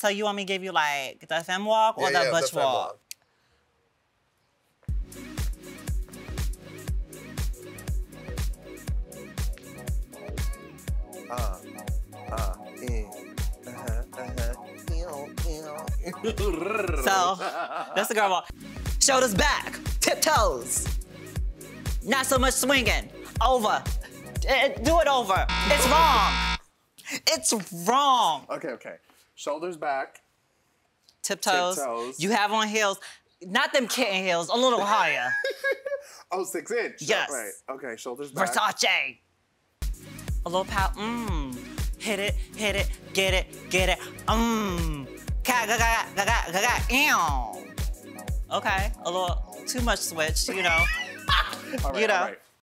So you want me to give you like the femme walk or Yeah, the yeah, butch femme walk? Uh, uh, yeah. Uh-huh, uh-huh. So that's the girl walk. Shoulders back, tiptoes. Not so much swinging. Over. Eh, Do it over. It's wrong. It's wrong. Okay, okay. Shoulders back. Tiptoes. Tiptoes. You have on heels. Not them kitten heels, a little higher. Oh, six inch. Yes. Right. Okay, shoulders back. Versace. A little pout. Mmm. Hit it, hit it, get it, get it. Mmm. Ga ga ga ga ga ga ga. Ew. Okay. A little too much switch, you know. Right, you know.